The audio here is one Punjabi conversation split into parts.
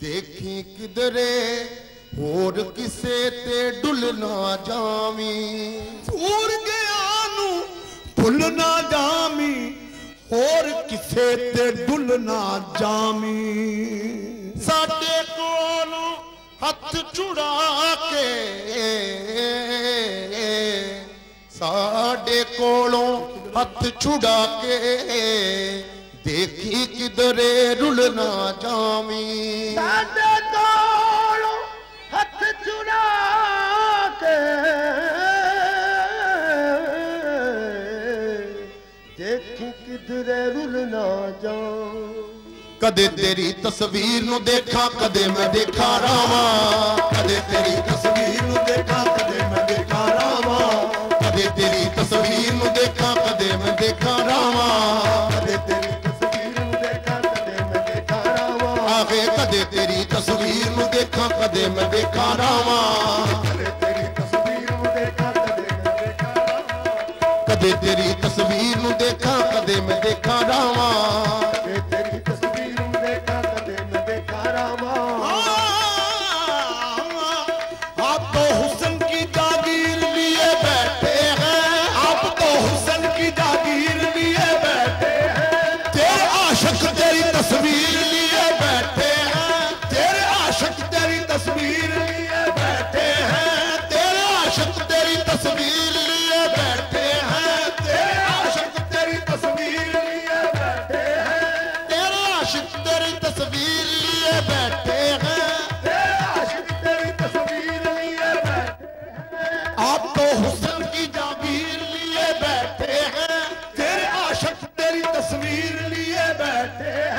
ਦੇਖੀ ਕਿਧਰੇ, ਹੋਰ ਕਿਸੇ ਤੇ ਡੁੱਲ ਨਾ ਜਾਵੀਂ। ਭੂਰ ਗਿਆ ਨੂੰ ਭੁੱਲ ਨਾ ਜਾਮੀ ਹੋਰ ਕਿਸੇ ਤੇ ਡੁੱਲ ਨਾ ਜਾਮੀ ਸਾਡੇ ਕੋਲ ਹੱਥ ਛੁੜਾ ਕੇ, ਸਾਡੇ ਕੋਲੋਂ ਹੱਥ ਛੁੜਾ ਕੇ, ਦੇਖੀ ਕਿਧਰੇ ਰੁਲ ਨਾ ਜਾਵੀਂ। ਸਾਡੇ ਕੋਲ ਹੱਥ ਚੁਰਾ ਕੇ ਦੇਖੀ ਕਿਧਰੇ ਰੁਲ ਨਾ ਜਾ ਕਦੇ ਤੇਰੀ ਤਸਵੀਰ ਨੂੰ ਦੇਖਾਂ ਕਦੇ ਮੈਂ ਦੇਖਾਂ ਰਾਵਾਂ। ਕਦੇ ਤੇਰੀ ਤਸਵੀਰ ਨੂੰ ਦੇਖਾਂ ਕਦੇ ਮੈਂ ਦੇਖਾਂ ਰਾਵਾਂ। ਕਦੇ ਤੇਰੀ ਤਸਵੀਰ ਨੂੰ ਦੇਖਾਂ ਕਦੇ ਮੈਂ ਦੇਖਾਂ ਰਾਵਾਂ। ਕਦੇ ਤੇਰੀ ਤਸਵੀਰ ਨੂੰ ਦੇਖਾਂ, ਕਦੇ ਮੈਂ ਦੇਖਾਂ ਰਾਵਾਂ। ਕਦੇ ਤੇਰੀ ਤਸਵੀਰ ਨੂੰ ਦੇਖਾਂ, ਕਦੇ ਮੈਂ ਦੇਖਾਂ ਰਾਵਾਂ। हुस्न की जागीर लिए बैठे हैं तेरे आशिक तेरी तस्वीर लिए बैठे हैं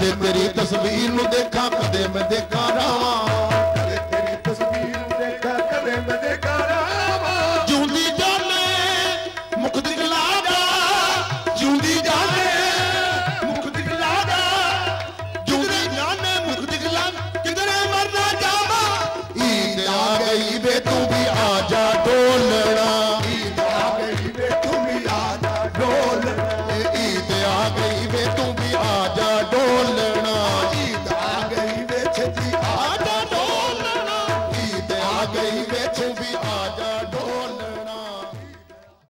ਕਦੇ ਤੇਰੀ ਤਸਵੀਰ ਨੂੰ ਦੇਖਾਂ ਕਦੇ ਮੈਂ ਦੇਖਾਂ ਰਾਵਾਂ। ਕਦੇ ਤੇਰੀ ਤਸਵੀਰ ਨੂੰ ਦੇਖਾਂ ਕਦੇ ਮੈਂ ਦੇਖਾਂ ਰਾਵਾਂ। ਜੂੰਦੀ ਜਾਨੇ ਮੁਕਦੀ ਗਲਾ ਦਾ गई मैं तू भी आ जा